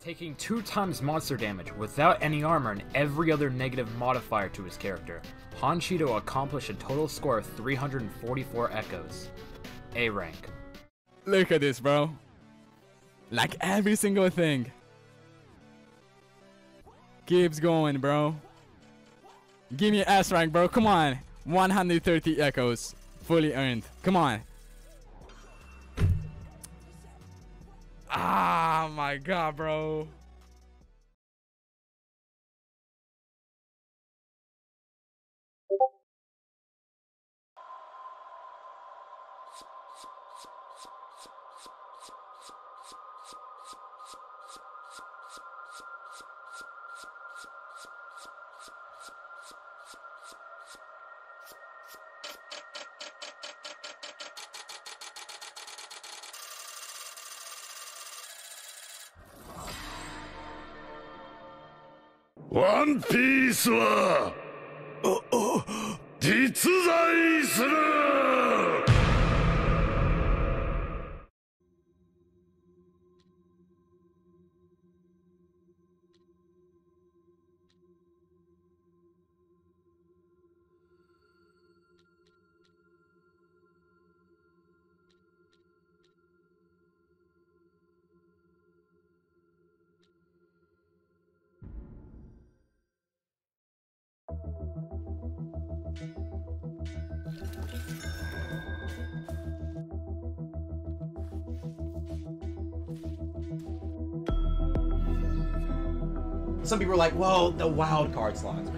Taking 2 times monster damage without any armor and every other negative modifier to his character, Honchito accomplished a total score of 344 echoes. A rank. Look at this, bro. Like every single thing. Keeps going, bro. Give me an S rank, bro. Come on. 130 echoes. Fully earned. Come on. Ah, my god, bro. ワンピースは実在する「Some people are like, well, the wild card slots.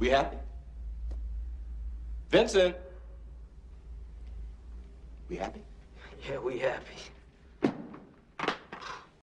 We happy? Vincent? We happy? Yeah, we happy.